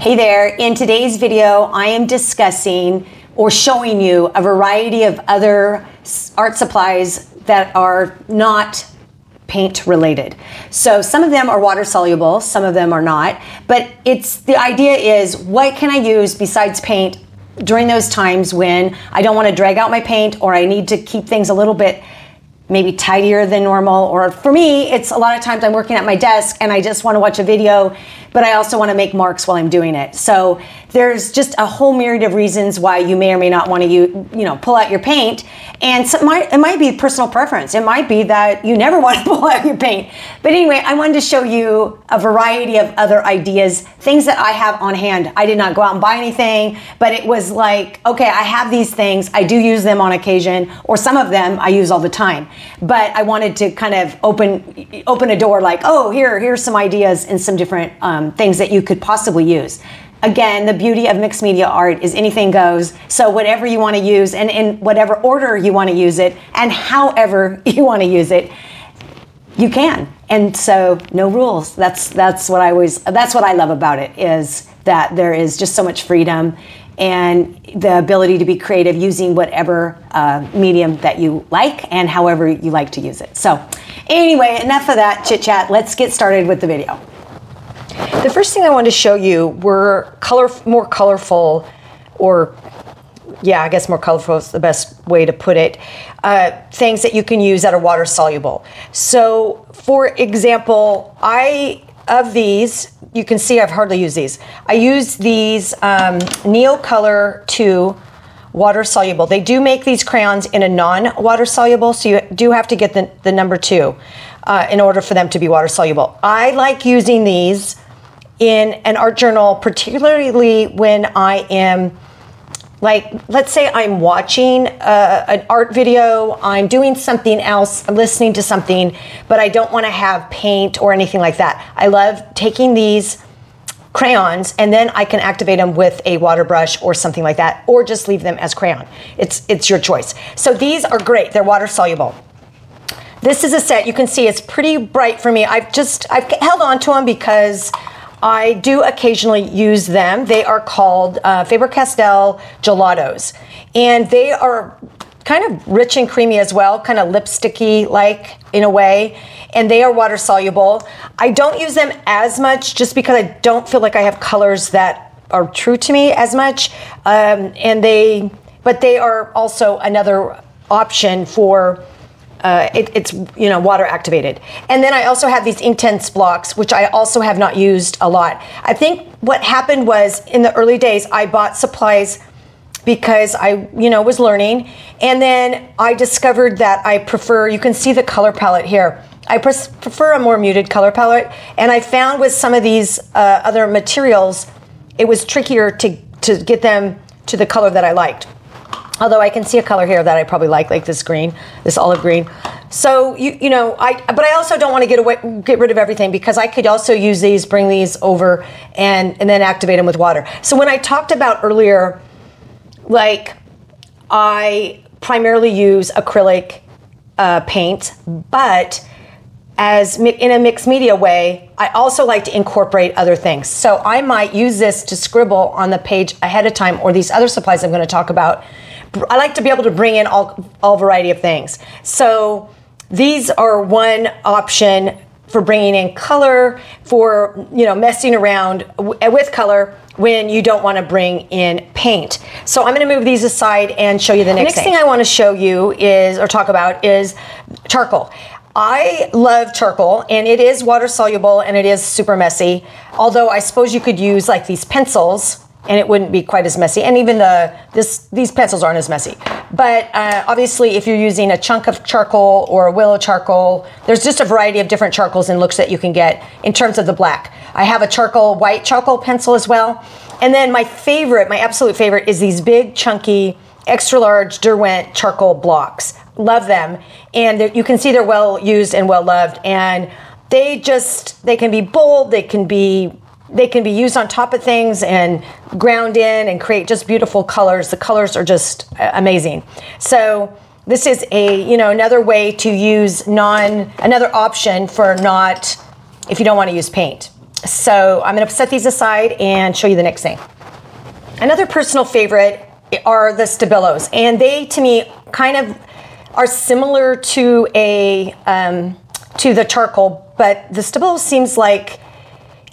Hey there, in today's video, I am discussing or showing you a variety of other art supplies that are not paint related. So some of them are water soluble, some of them are not, but it's the idea is what can I use besides paint during those times when I don't want to drag out my paint or I need to keep things a little bit maybe tidier than normal or for me it's a lot of times i'm working at my desk and i just want to watch a video but i also want to make marks while i'm doing it. So there's just a whole myriad of reasons why you may or may not want to you you know pull out your paint. And so it might, it might be personal preference. It might be that you never want to pull out your paint. But anyway i wanted to show you a variety of other ideas things that i have on hand. I did not go out and buy anything but it was like okay i have these things. I do use them on occasion or some of them i use all the time but I wanted to kind of open open a door like, oh, here here's some ideas and some different um, things that you could possibly use. Again, the beauty of mixed media art is anything goes. So whatever you want to use, and in whatever order you want to use it, and however you want to use it, you can. And so no rules. That's that's what I always that's what I love about it is that there is just so much freedom and the ability to be creative using whatever uh, medium that you like and however you like to use it. So, anyway, enough of that chit chat. Let's get started with the video. The first thing I wanted to show you were color, more colorful, or yeah, I guess more colorful is the best way to put it. Uh, things that you can use that are water soluble. So, for example, I of these you can see I've hardly used these. I use these um, Neocolor 2 water soluble. They do make these crayons in a non water soluble, so you do have to get the, the number two uh, in order for them to be water soluble. I like using these in an art journal, particularly when I am like let's say i'm watching uh, an art video i'm doing something else i'm listening to something but i don't want to have paint or anything like that. I love taking these crayons and then i can activate them with a water brush or something like that or just leave them as crayon. It's it's your choice. So these are great they're water soluble. This is a set you can see it's pretty bright for me. I've just i've held on to them because I do occasionally use them. They are called uh, Faber-Castell gelatos, and they are kind of rich and creamy as well, kind of lipsticky like in a way, and they are water soluble. I don't use them as much just because I don't feel like I have colors that are true to me as much, um, and they, but they are also another option for uh, it, it's you know water activated. And then I also have these Inktense blocks, which I also have not used a lot. I think what happened was in the early days I bought supplies because I you know was learning, and then I discovered that I prefer. You can see the color palette here. I prefer a more muted color palette, and I found with some of these uh, other materials, it was trickier to to get them to the color that I liked. Although I can see a color here that I probably like, like this green, this olive green. So you you know, I but I also don't want to get away get rid of everything because I could also use these, bring these over, and and then activate them with water. So when I talked about earlier, like I primarily use acrylic uh, paint, but as in a mixed media way, I also like to incorporate other things. So I might use this to scribble on the page ahead of time, or these other supplies I'm going to talk about I like to be able to bring in all all variety of things. So these are one option for bringing in color, for you know messing around eh, with color when you don't want to bring in paint. So I'm going to move these aside and show you the next, the next thing. thing I want to show you is or talk about is charcoal. I love charcoal and it is water soluble and it is super messy. Although I suppose you could use like these pencils and it wouldn't be quite as messy. And even the this these pencils aren't as messy. But uh, obviously, if you're using a chunk of charcoal or a willow charcoal, there's just a variety of different charcoals and looks that you can get in terms of the black. I have a charcoal white charcoal pencil as well. And then my favorite, my absolute favorite, is these big chunky extra large Derwent charcoal blocks. Love them, and you can see they're well used and well loved. And they just they can be bold, they can be they can be used on top of things and ground in and create just beautiful colors. The colors are just amazing. So this is a you know another way to use non another option for not if you don't want to use paint. so I'm going to set these aside and show you the next thing. Another personal favorite are the Stabilos, and they to me kind of are similar to a um, to the charcoal, but the Stabilo seems like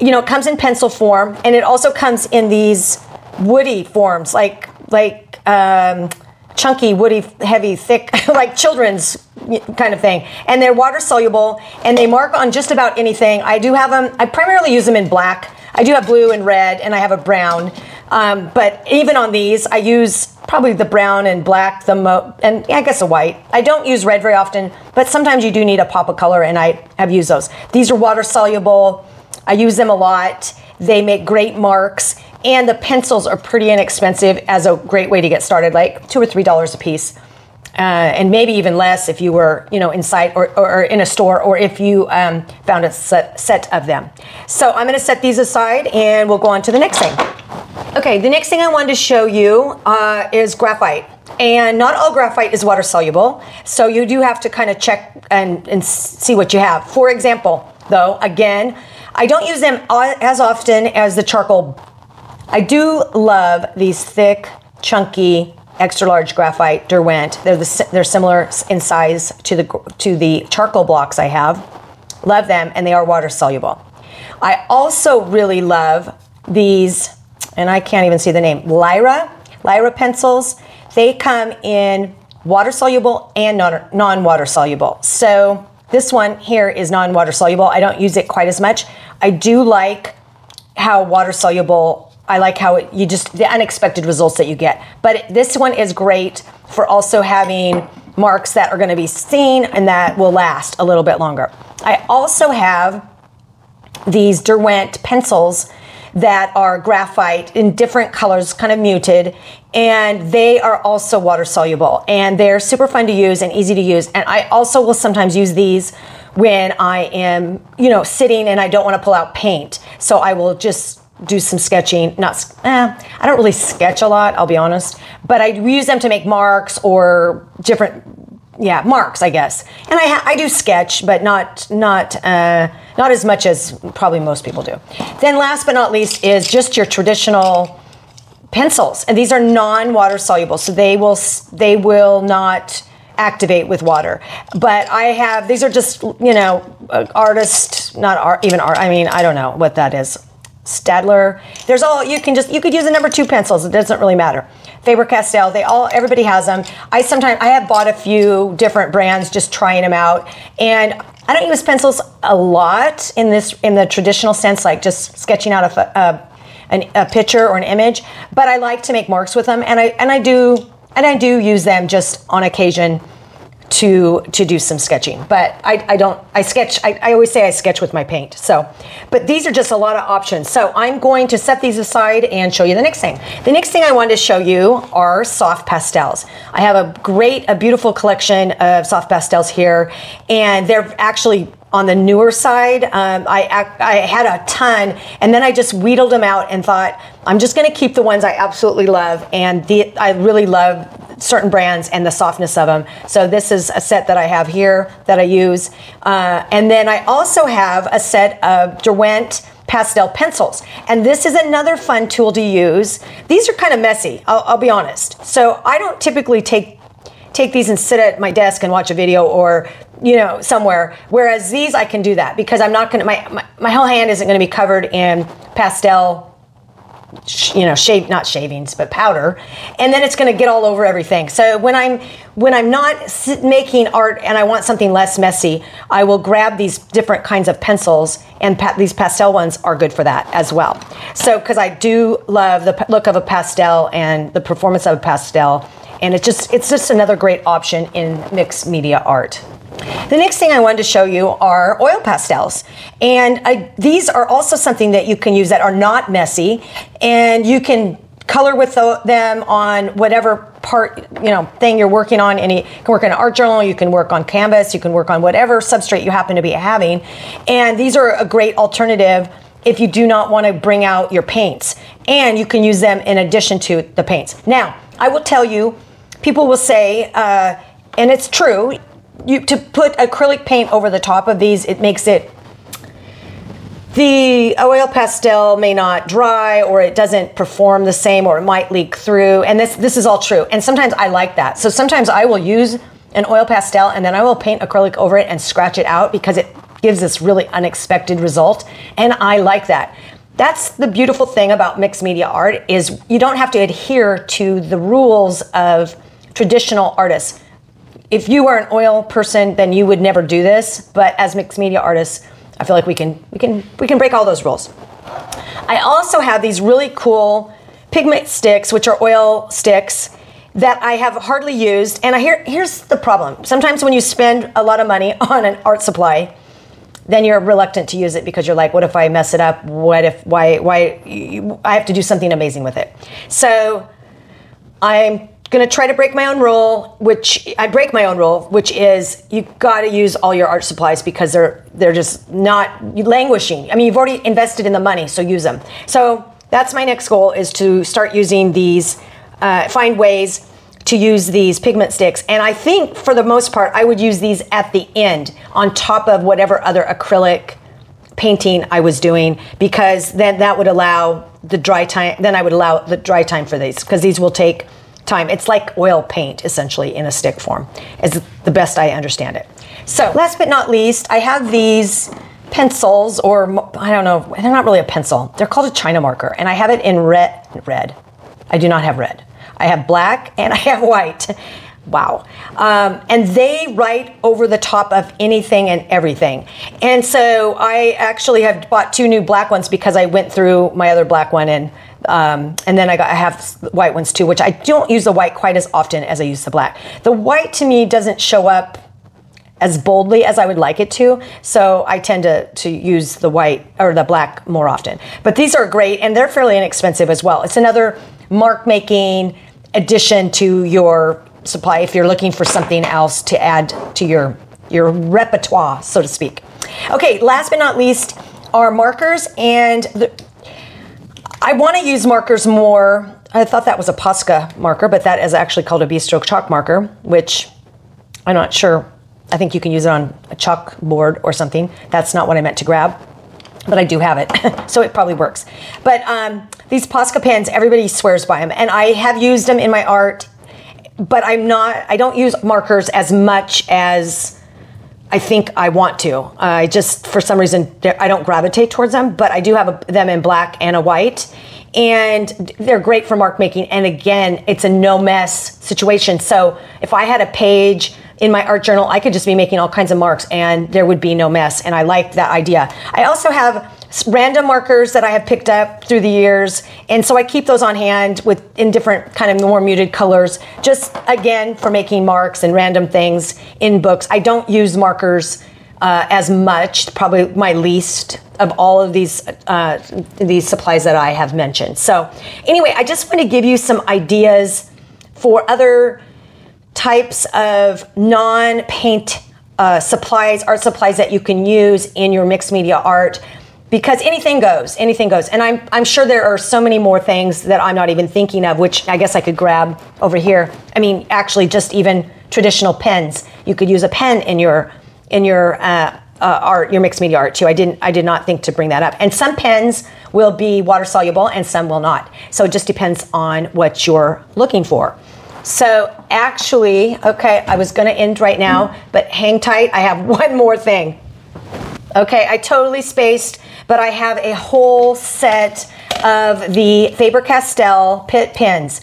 you know it comes in pencil form, and it also comes in these woody forms, like like um, chunky, woody, heavy, thick, like children's kind of thing. And they're water soluble, and they mark on just about anything. I do have them. I primarily use them in black. I do have blue and red, and I have a brown. Um, but even on these, I use probably the brown and black, the mo- and I guess a white. I don't use red very often, but sometimes you do need a pop of color, and I have used those. These are water soluble. I use them a lot. They make great marks, and the pencils are pretty inexpensive as a great way to get started, like two or three dollars a piece. Uh, and maybe even less if you were, you know, inside or, or, in a store, or if you um, found a set, set of them. So I'm going to set these aside, and we'll go on to the next thing. Okay, the next thing I wanted to show you uh, is graphite. And not all graphite is water soluble, so you do have to kind of check and, and see what you have. For example, though, again, I don't use them as often as the charcoal. I do love these thick, chunky, extra large graphite Derwent. They're the, they're similar in size to the to the charcoal blocks I have. Love them, and they are water soluble. I also really love these and I can't even see the name, Lyra, Lyra pencils. They come in water soluble and non water soluble. So this one here is non water soluble. I don't use it quite as much. I do like how water soluble, I like how it, you just, the unexpected results that you get. But this one is great for also having marks that are going to be seen and that will last a little bit longer. I also have these Derwent pencils that are graphite in different colors, kind of muted, and they are also water soluble and they're super fun to use and easy to use. And I also will sometimes use these when I am, you know, sitting and I don't want to pull out paint. So I will just do some sketching. Not, eh, I don't really sketch a lot, I'll be honest, but I use them to make marks or different yeah, marks, I guess. And I, ha- I do sketch, but not not uh, not as much as probably most people do. Then, last but not least, is just your traditional pencils, and these are non-water soluble, so they will they will not activate with water. But I have these are just you know uh, artist, not art, even art. I mean, I don't know what that is. Staedtler. There's all you can just you could use the number two pencils. It doesn't really matter. Faber Castell. They all everybody has them. I sometimes I have bought a few different brands just trying them out, and I don't use pencils a lot in this in the traditional sense, like just sketching out a, a, an, a picture or an image. But I like to make marks with them, and I and I do and I do use them just on occasion to to do some sketching. But I, I don't I sketch I, I always say I sketch with my paint. So but these are just a lot of options. So I'm going to set these aside and show you the next thing. The next thing I wanted to show you are soft pastels. I have a great, a beautiful collection of soft pastels here, and they're actually on the newer side. Um, I, I had a ton, and then I just wheedled them out and thought I'm just going to keep the ones I absolutely love, and the, I really love certain brands and the softness of them. So this is a set that I have here that I use. Uh, and then I also have a set of Derwent pastel pencils. And this is another fun tool to use. These are kind of messy, I'll, I'll be honest. So I don't typically take take these and sit at my desk and watch a video or you know somewhere. Whereas these i can do that because i'm not gonna my, my, my whole hand isn't gonna be covered in pastel you know shave not shavings but powder. And then it's going to get all over everything. So when i'm when i'm not making art and i want something less messy i will grab these different kinds of pencils and pa- these pastel ones are good for that as well. So because i do love the look of a pastel and the performance of a pastel and it's just it's just another great option in mixed media art the next thing I wanted to show you are oil pastels. And I, these are also something that you can use that are not messy and you can color with the, them on whatever part, you know, thing you're working on. Any, you can work on an art journal, you can work on canvas, you can work on whatever substrate you happen to be having. And these are a great alternative if you do not want to bring out your paints. And you can use them in addition to the paints. Now, I will tell you, people will say, uh, and it's true, you to put acrylic paint over the top of these, it makes it the oil pastel may not dry or it doesn't perform the same or it might leak through. And this this is all true. And sometimes i like that. So sometimes i will use an oil pastel and then i will paint acrylic over it and scratch it out because it gives this really unexpected result. And i like that. That's the beautiful thing about mixed media art is you don't have to adhere to the rules of traditional artists if you are an oil person then you would never do this but as mixed media artists I feel like we can we can we can break all those rules. I also have these really cool pigment sticks, which are oil sticks that I have hardly used. And I hear here's the problem. Sometimes when you spend a lot of money on an art supply, then you're reluctant to use it because you're like, what if I mess it up? What if why why I have to do something amazing with it? So I'm going to try to break my own rule, which I break my own rule, which is you got to use all your art supplies because they're they're just not languishing. I mean, you've already invested in the money, so use them. So that's my next goal is to start using these, uh, find ways to use these pigment sticks. And I think for the most part, I would use these at the end on top of whatever other acrylic painting I was doing because then that would allow the dry time. Then I would allow the dry time for these because these will take time. It's like oil paint, essentially, in a stick form, is the best I understand it. So, last but not least, I have these pencils, or I don't know, they're not really a pencil. They're called a China marker, and I have it in red. Red. I do not have red. I have black and I have white. Wow. Um, and they write over the top of anything and everything. And so I actually have bought two new black ones because I went through my other black one and um, and then I got I have white ones too, which I don't use the white quite as often as I use the black. The white to me doesn't show up as boldly as I would like it to, so I tend to to use the white or the black more often. But these are great and they're fairly inexpensive as well. It's another mark making addition to your supply if you're looking for something else to add to your your repertoire, so to speak. Okay, last but not least are markers and the, I want to use markers more. I thought that was a Posca marker, but that is actually called a Bistro chalk marker, which I'm not sure. I think you can use it on a chalkboard or something. That's not what I meant to grab, but I do have it, so it probably works. But um, these Posca pens, everybody swears by them, and I have used them in my art, but I'm not. I don't use markers as much as I think I want to. I just, for some reason, I don't gravitate towards them, but I do have a, them in black and a white. And they're great for mark making. And again, it's a no mess situation. So if I had a page in my art journal, I could just be making all kinds of marks and there would be no mess. And I like that idea. I also have random markers that I have picked up through the years, and so I keep those on hand with in different kind of more muted colors. Just again for making marks and random things in books. I don't use markers uh, as much, probably my least of all of these uh, these supplies that I have mentioned. So anyway, I just want to give you some ideas for other types of non-paint uh, supplies, art supplies that you can use in your mixed media art because anything goes, anything goes. And I'm, I'm sure there are so many more things that I'm not even thinking of, which I guess I could grab over here. I mean, actually, just even traditional pens. You could use a pen in your in your uh, uh, art, your mixed media art too. I didn't, I did not think to bring that up. And some pens will be water soluble, and some will not. So it just depends on what you're looking for. So actually, okay, I was going to end right now, but hang tight. I have one more thing. Okay, I totally spaced but I have a whole set of the Faber-Castell Pitt pens.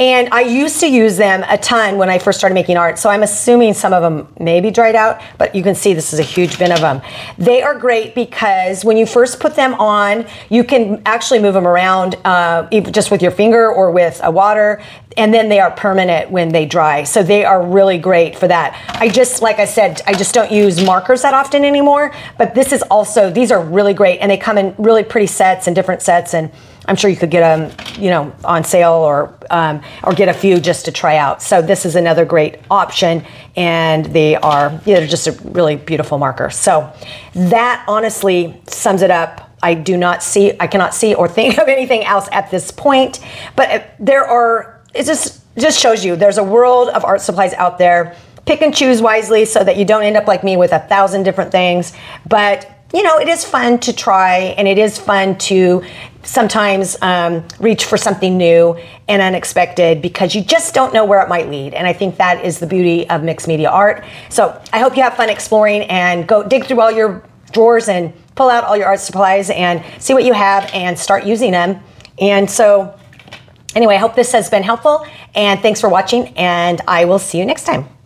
And I used to use them a ton when I first started making art, so I'm assuming some of them may be dried out, but you can see this is a huge bin of them. They are great because when you first put them on, you can actually move them around uh, just with your finger or with a water, and then they are permanent when they dry. So they are really great for that. I just, like I said, I just don't use markers that often anymore, but this is also, these are really great, and they come in really pretty sets and different sets, and I'm sure you could get them, you know, on sale or um, or get a few just to try out. So this is another great option, and they are know, they're just a really beautiful marker. So that honestly sums it up. I do not see, I cannot see or think of anything else at this point. But there are, it just just shows you there's a world of art supplies out there. Pick and choose wisely so that you don't end up like me with a thousand different things. But you know, it is fun to try and it is fun to sometimes um, reach for something new and unexpected because you just don't know where it might lead. And I think that is the beauty of mixed media art. So I hope you have fun exploring and go dig through all your drawers and pull out all your art supplies and see what you have and start using them. And so, anyway, I hope this has been helpful and thanks for watching, and I will see you next time.